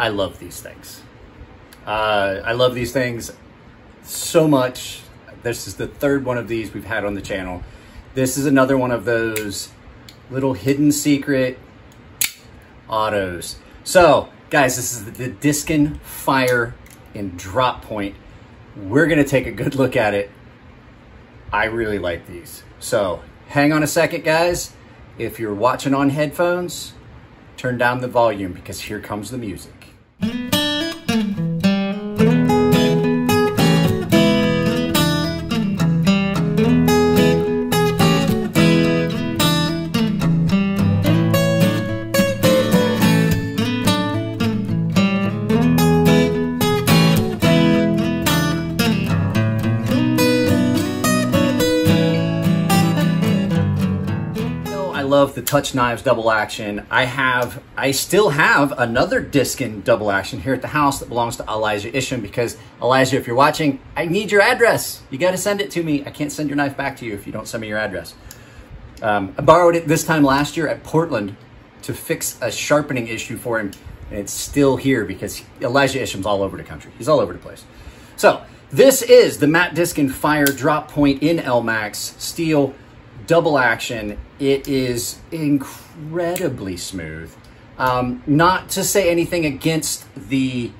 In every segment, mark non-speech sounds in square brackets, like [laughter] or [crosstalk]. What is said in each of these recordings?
I love these things. Uh, I love these things so much. This is the third one of these we've had on the channel. This is another one of those little hidden secret autos. So, guys, this is the Diskin Fire in Drop Point. We're gonna take a good look at it. I really like these. So, hang on a second, guys. If you're watching on headphones, turn down the volume because here comes the music. I the Touch Knives double action. I have, I still have another Diskin double action here at the house that belongs to Elijah Isham because Elijah, if you're watching, I need your address. You got to send it to me. I can't send your knife back to you if you don't send me your address. Um, I borrowed it this time last year at Portland to fix a sharpening issue for him, and it's still here because Elijah Isham's all over the country. He's all over the place. So this is the Matt Diskin Fire Drop Point in Elmax steel double action. It is incredibly smooth. Um, not to say anything against the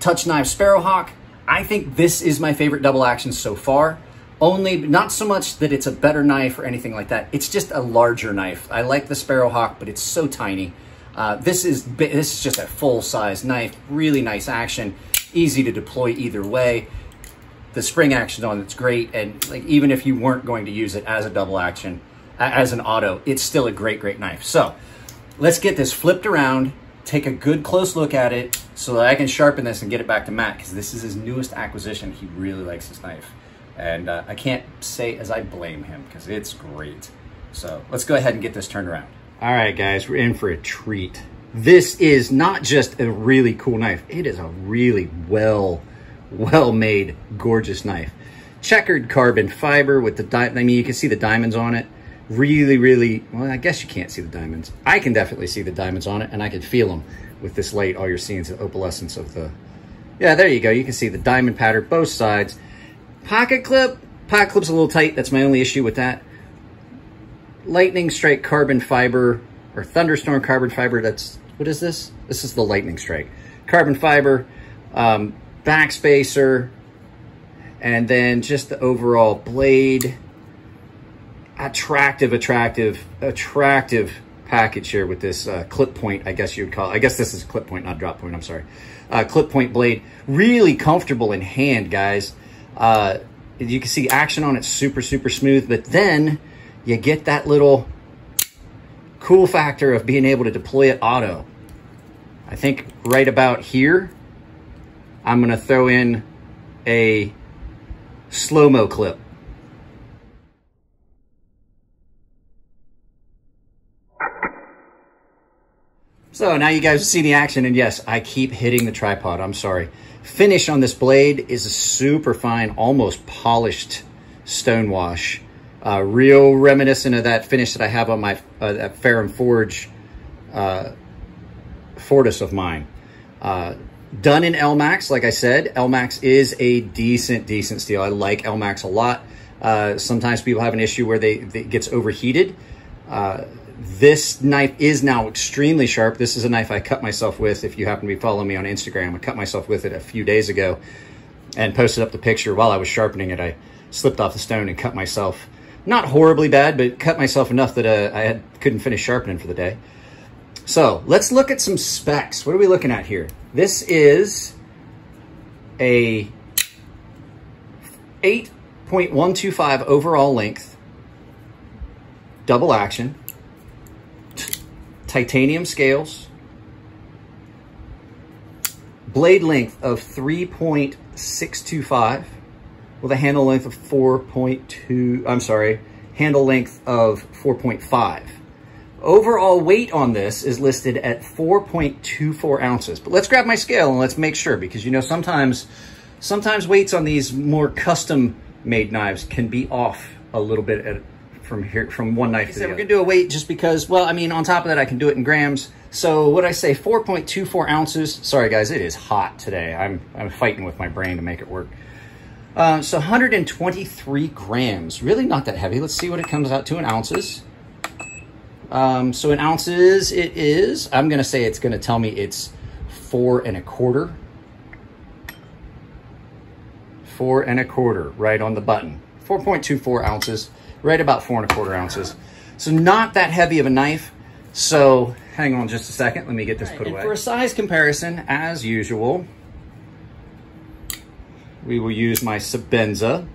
Touch Knife Sparrowhawk. I think this is my favorite double action so far. Only, not so much that it's a better knife or anything like that. It's just a larger knife. I like the Sparrowhawk, but it's so tiny. Uh, this is this is just a full size knife. Really nice action. Easy to deploy either way the spring action on it's great and like even if you weren't going to use it as a double action as an auto it's still a great great knife. So let's get this flipped around take a good close look at it so that i can sharpen this and get it back to matt because this is his newest acquisition. He really likes this knife. And uh, i can't say as i blame him because it's great. So let's go ahead and get this turned around. All right guys we're in for a treat. This is not just a really cool knife it is a really well well-made, gorgeous knife. Checkered carbon fiber with the, I mean, you can see the diamonds on it. Really, really, well, I guess you can't see the diamonds. I can definitely see the diamonds on it, and I can feel them with this light. All you're seeing is the opalescence of the, yeah, there you go. You can see the diamond pattern, both sides. Pocket clip, pocket clip's a little tight. That's my only issue with that. Lightning strike carbon fiber, or thunderstorm carbon fiber. That's, what is this? This is the lightning strike. Carbon fiber, um, backspacer, and then just the overall blade. Attractive, attractive, attractive package here with this uh, clip point, I guess you would call it. I guess this is clip point, not drop point, I'm sorry. Uh, clip point blade. Really comfortable in hand, guys. Uh, you can see action on it super, super smooth, but then you get that little cool factor of being able to deploy it auto. I think right about here, I'm going to throw in a slow-mo clip. So now you guys see the action, and yes, I keep hitting the tripod. I'm sorry. Finish on this blade is a super fine, almost polished stone wash. Uh, real reminiscent of that finish that I have on my uh, that Ferrum Forge uh, Fortis of mine. Uh, Done in Elmax, like I said, Elmax is a decent, decent steel. I like Elmax a lot. Uh, sometimes people have an issue where they, they it gets overheated. Uh, this knife is now extremely sharp. This is a knife I cut myself with. If you happen to be following me on Instagram, I cut myself with it a few days ago and posted up the picture while I was sharpening it. I slipped off the stone and cut myself. Not horribly bad, but cut myself enough that uh, I had, couldn't finish sharpening for the day. So let's look at some specs. What are we looking at here? This is a 8.125 overall length, double action, titanium scales, blade length of 3.625 with a handle length of 4.2, I'm sorry, handle length of 4.5. Overall weight on this is listed at 4.24 ounces. But let's grab my scale and let's make sure because you know sometimes sometimes weights on these more custom made knives can be off a little bit at, from here from one knife to the other. We're gonna do a weight just because, well, I mean, on top of that, I can do it in grams. So what I say, 4.24 ounces. Sorry guys, it is hot today. I'm I'm fighting with my brain to make it work. Uh, so 123 grams, really not that heavy. Let's see what it comes out to in ounces. Um, so in ounces, it is, I'm gonna say it's gonna tell me it's four and a quarter. Four and a quarter, right on the button. 4.24 ounces, right about four and a quarter ounces. So not that heavy of a knife. So hang on just a second. Let me get this right, put away. for a size comparison, as usual, we will use my Sebenza.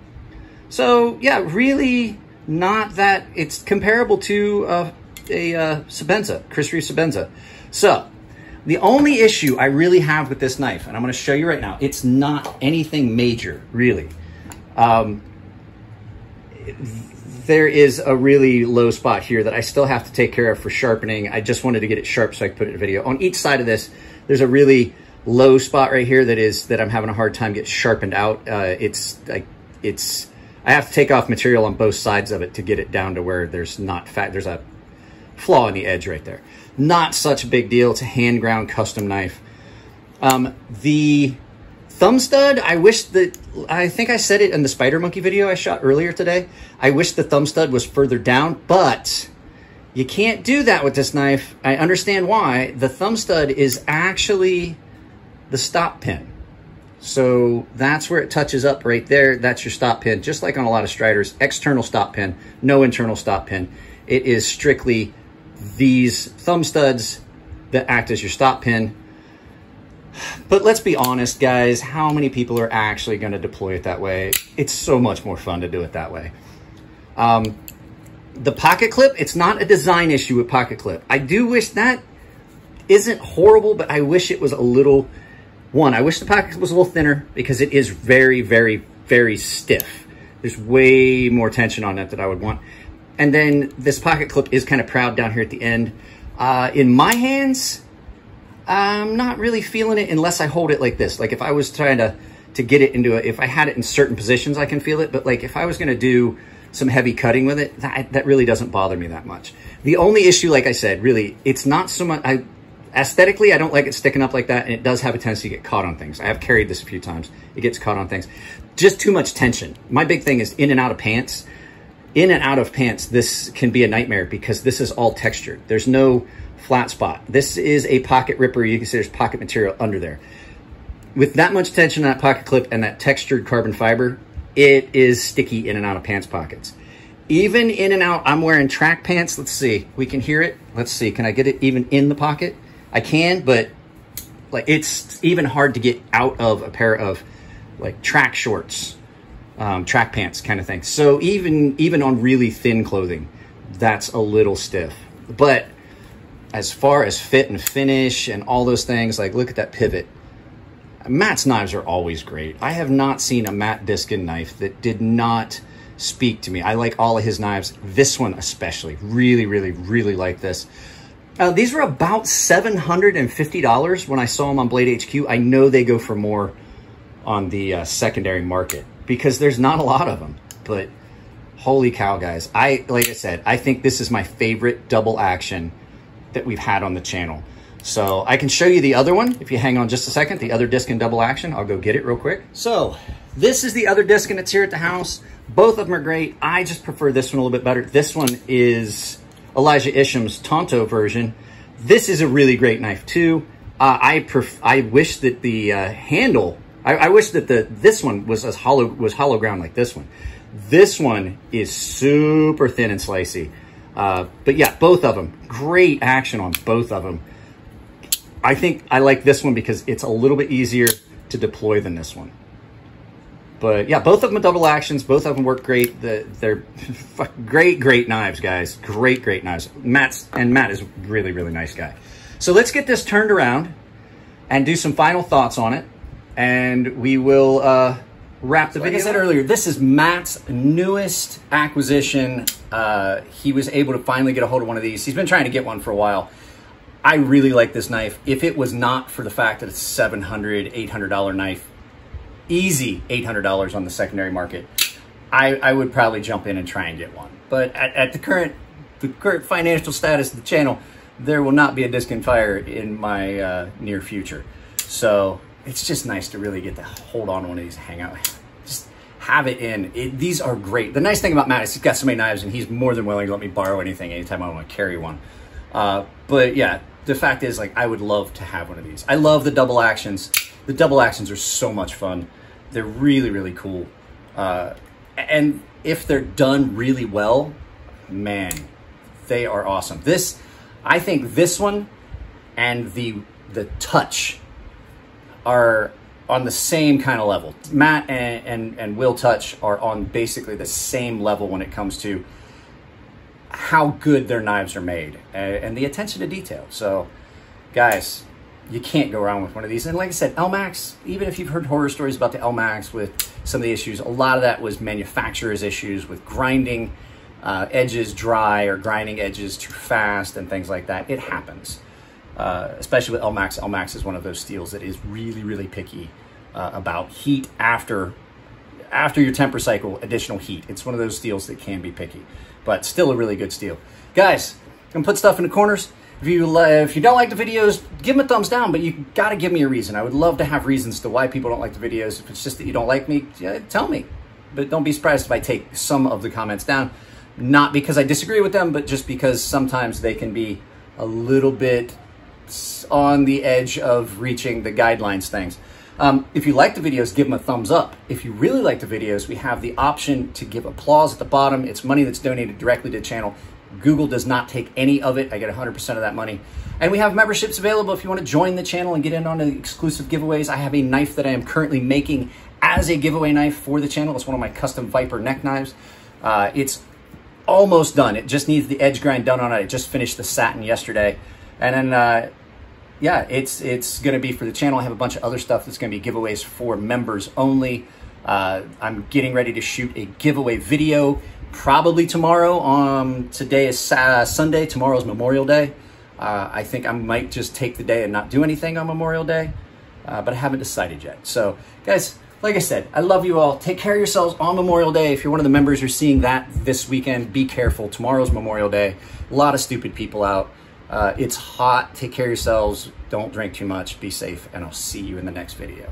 So yeah, really not that, it's comparable to uh, a uh, Sebenza, Chris Reeve Sebenza. So the only issue I really have with this knife, and I'm gonna show you right now, it's not anything major, really. Um, there is a really low spot here that I still have to take care of for sharpening. I just wanted to get it sharp so I could put it in video. On each side of this, there's a really low spot right here that is that I'm having a hard time get sharpened out. Uh, it's like it's I have to take off material on both sides of it to get it down to where there's not fat. There's a flaw in the edge right there. Not such a big deal. It's a hand ground custom knife. Um, the thumb stud, I wish that, I think I said it in the spider monkey video I shot earlier today. I wish the thumb stud was further down, but you can't do that with this knife. I understand why. The thumb stud is actually the stop pin. So that's where it touches up right there. That's your stop pin, just like on a lot of Striders, external stop pin, no internal stop pin. It is strictly these thumb studs that act as your stop pin. But let's be honest, guys, how many people are actually going to deploy it that way? It's so much more fun to do it that way. Um, the pocket clip, it's not a design issue with pocket clip. I do wish that isn't horrible, but I wish it was a little, one, I wish the pocket was a little thinner because it is very, very, very stiff. There's way more tension on it that I would want. And then this pocket clip is kind of proud down here at the end. Uh, in my hands, I'm not really feeling it unless I hold it like this. Like if I was trying to, to get it into a, if I had it in certain positions, I can feel it. But like if I was going to do some heavy cutting with it, that, that really doesn't bother me that much. The only issue, like I said, really, it's not so much, I, aesthetically, I don't like it sticking up like that. And it does have a tendency to get caught on things. I have carried this a few times. It gets caught on things. Just too much tension. My big thing is in and out of pants in and out of pants, this can be a nightmare because this is all textured. There's no flat spot. This is a pocket ripper. You can see there's pocket material under there. With that much tension on that pocket clip and that textured carbon fiber, it is sticky in and out of pants pockets. Even in and out, I'm wearing track pants. Let's see, we can hear it. Let's see, can I get it even in the pocket? I can, but like it's even hard to get out of a pair of like track shorts um, track pants kind of thing. So even even on really thin clothing, that's a little stiff. But as far as fit and finish and all those things, like look at that pivot. Matt's knives are always great. I have not seen a Matt Diskin knife that did not speak to me. I like all of his knives. This one especially. Really, really, really like this. Uh, these were about $750 when I saw them on Blade HQ. I know they go for more on the uh, secondary market because there's not a lot of them. But holy cow, guys. I, like I said, I think this is my favorite double action that we've had on the channel. So I can show you the other one if you hang on just a second, the other Diskin double action. I'll go get it real quick. So this is the other Diskin it's here at the house. Both of them are great. I just prefer this one a little bit better. This one is Elijah Isham's Tonto version. This is a really great knife too. Uh, I I wish that the uh, handle I, I wish that the this one was as hollow was hollow ground like this one. This one is super thin and slicey. Uh, but yeah, both of them, great action on both of them. I think I like this one because it's a little bit easier to deploy than this one. But yeah, both of them are double actions. Both of them work great. The, they're [laughs] great, great knives, guys. Great, great knives. Matt's, and Matt is really, really nice guy. So let's get this turned around and do some final thoughts on it and we will uh, wrap the like video. Like I said earlier, this is Matt's newest acquisition. Uh, he was able to finally get a hold of one of these. He's been trying to get one for a while. I really like this knife. If it was not for the fact that it's $700, $800 knife, easy $800 on the secondary market, I, I would probably jump in and try and get one. but at, at the current the current financial status of the channel, there will not be a Diskin Fire in my uh, near future. So it's just nice to really get to hold on one of these, and hang out, just have it in. It, these are great. The nice thing about Matt is he's got so many knives and he's more than willing to let me borrow anything anytime I want to carry one. Uh, but yeah, the fact is like I would love to have one of these. I love the double actions. The double actions are so much fun. They're really, really cool. Uh, and if they're done really well, man, they are awesome. This, I think this one and the the touch are on the same kind of level. Matt and, and, and Will Touch are on basically the same level when it comes to how good their knives are made and, and the attention to detail. So, guys, you can't go wrong with one of these. And like I said, Elmax, even if you've heard horror stories about the Elmax with some of the issues, a lot of that was manufacturer's issues with grinding uh, edges dry or grinding edges too fast and things like that. It happens, uh, especially with Elmax. Elmax is one of those steels that is really, really picky uh, about heat after after your temper cycle, additional heat. It's one of those steels that can be picky, but still a really good steel. Guys, I'm put stuff in the corners. If you if you don't like the videos, give them a thumbs down, but you gotta give me a reason. I would love to have reasons to why people don't like the videos. If it's just that you don't like me, yeah, tell me. But don't be surprised if I take some of the comments down not because I disagree with them, but just because sometimes they can be a little bit on the edge of reaching the guidelines things. Um, if you like the videos, give them a thumbs up. If you really like the videos, we have the option to give applause at the bottom. It's money that's donated directly to the channel. Google does not take any of it. I get 100% of that money. And we have memberships available if you want to join the channel and get in on the exclusive giveaways. I have a knife that I am currently making as a giveaway knife for the channel. It's one of my custom Viper neck knives. Uh, it's almost done. It just needs the edge grind done on it. I just finished the satin yesterday. And then, uh, yeah, it's it's going to be for the channel. I have a bunch of other stuff that's going to be giveaways for members only. Uh, I'm getting ready to shoot a giveaway video probably tomorrow. Um, today is uh, Sunday. Tomorrow's Memorial Day. Uh, I think I might just take the day and not do anything on Memorial Day, uh, but I haven't decided yet. So, guys, like I said, I love you all. Take care of yourselves on Memorial Day. If you're one of the members, you're seeing that this weekend. Be careful. Tomorrow's Memorial Day. A lot of stupid people out. Uh, it's hot. Take care of yourselves. Don't drink too much. Be safe. And I'll see you in the next video.